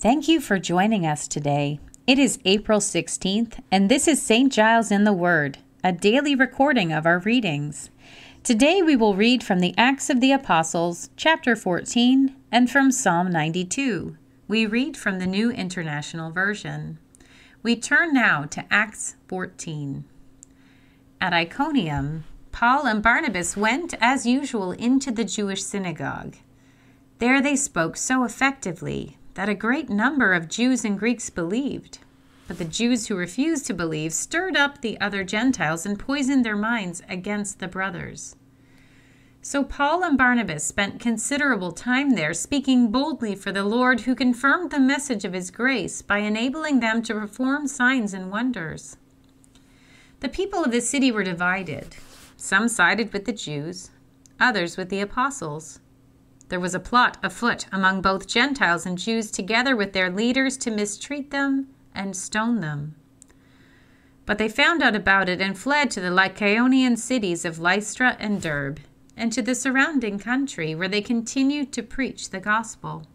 Thank you for joining us today. It is April 16th, and this is St. Giles in the Word, a daily recording of our readings. Today we will read from the Acts of the Apostles, chapter 14, and from Psalm 92. We read from the New International Version. We turn now to Acts 14. At Iconium, Paul and Barnabas went as usual into the Jewish synagogue. There they spoke so effectively that a great number of Jews and Greeks believed. But the Jews who refused to believe stirred up the other Gentiles and poisoned their minds against the brothers. So Paul and Barnabas spent considerable time there, speaking boldly for the Lord, who confirmed the message of his grace by enabling them to perform signs and wonders. The people of the city were divided. Some sided with the Jews, others with the apostles. There was a plot afoot among both Gentiles and Jews, together with their leaders, to mistreat them and stone them. But they found out about it and fled to the Lycaonian cities of Lystra and Derbe, and to the surrounding country, where they continued to preach the gospel.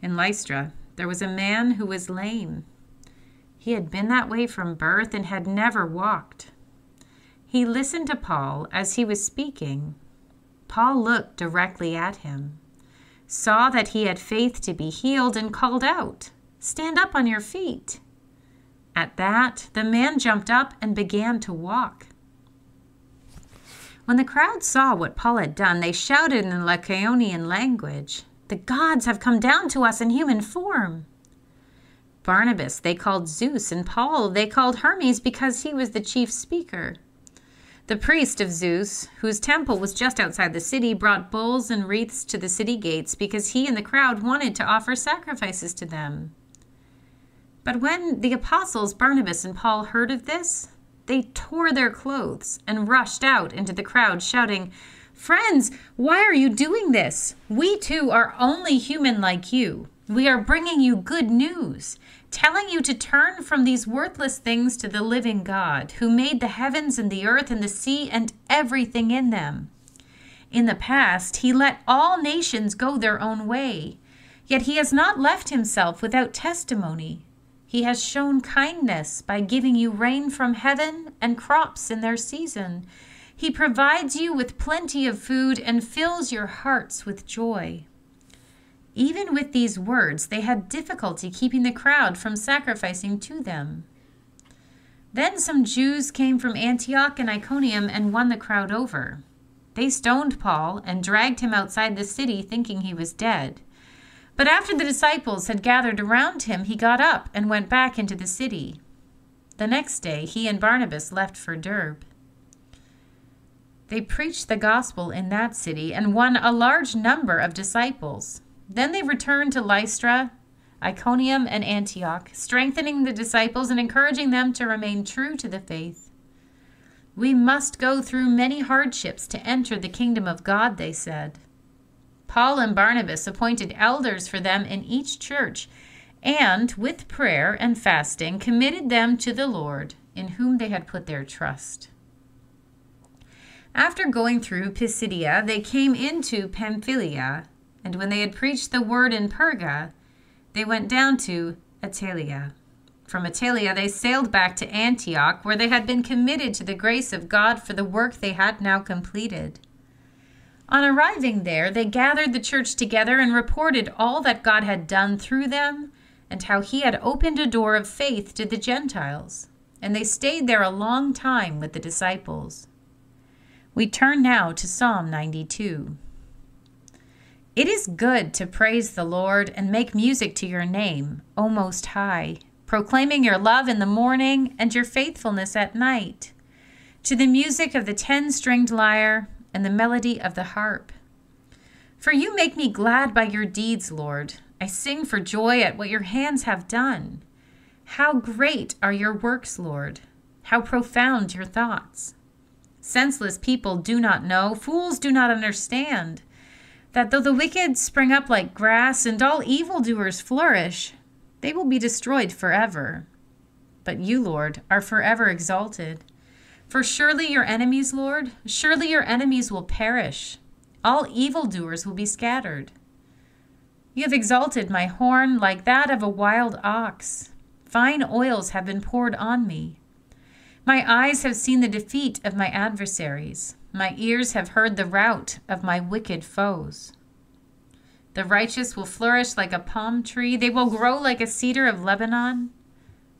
In Lystra, there was a man who was lame. He had been that way from birth and had never walked. He listened to Paul as he was speaking Paul looked directly at him, saw that he had faith to be healed, and called out, Stand up on your feet. At that, the man jumped up and began to walk. When the crowd saw what Paul had done, they shouted in the Lycaonian language, The gods have come down to us in human form. Barnabas they called Zeus, and Paul they called Hermes because he was the chief speaker. The priest of Zeus, whose temple was just outside the city, brought bulls and wreaths to the city gates because he and the crowd wanted to offer sacrifices to them. But when the apostles Barnabas and Paul heard of this, they tore their clothes and rushed out into the crowd, shouting, Friends, why are you doing this? We too are only human like you. We are bringing you good news, telling you to turn from these worthless things to the living God, who made the heavens and the earth and the sea and everything in them. In the past, he let all nations go their own way, yet he has not left himself without testimony. He has shown kindness by giving you rain from heaven and crops in their season. He provides you with plenty of food and fills your hearts with joy. Even with these words, they had difficulty keeping the crowd from sacrificing to them. Then some Jews came from Antioch and Iconium and won the crowd over. They stoned Paul and dragged him outside the city, thinking he was dead. But after the disciples had gathered around him, he got up and went back into the city. The next day, he and Barnabas left for Derbe. They preached the gospel in that city and won a large number of disciples. Then they returned to Lystra, Iconium, and Antioch, strengthening the disciples and encouraging them to remain true to the faith. We must go through many hardships to enter the kingdom of God, they said. Paul and Barnabas appointed elders for them in each church, and, with prayer and fasting, committed them to the Lord, in whom they had put their trust. After going through Pisidia, they came into Pamphylia and when they had preached the word in Perga, they went down to Attalia. From Attalia, they sailed back to Antioch, where they had been committed to the grace of God for the work they had now completed. On arriving there, they gathered the church together and reported all that God had done through them and how he had opened a door of faith to the Gentiles. And they stayed there a long time with the disciples. We turn now to Psalm 92. It is good to praise the Lord and make music to your name, O Most High, proclaiming your love in the morning and your faithfulness at night, to the music of the ten stringed lyre and the melody of the harp. For you make me glad by your deeds, Lord. I sing for joy at what your hands have done. How great are your works, Lord! How profound your thoughts! Senseless people do not know, fools do not understand that though the wicked spring up like grass and all evildoers flourish, they will be destroyed forever. But you, Lord, are forever exalted. For surely your enemies, Lord, surely your enemies will perish. All evildoers will be scattered. You have exalted my horn like that of a wild ox. Fine oils have been poured on me. My eyes have seen the defeat of my adversaries. My ears have heard the rout of my wicked foes. The righteous will flourish like a palm tree. They will grow like a cedar of Lebanon.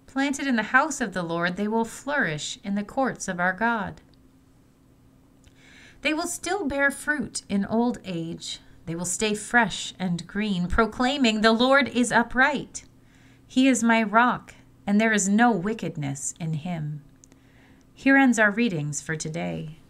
Planted in the house of the Lord, they will flourish in the courts of our God. They will still bear fruit in old age. They will stay fresh and green, proclaiming, The Lord is upright. He is my rock, and there is no wickedness in him. Here ends our readings for today.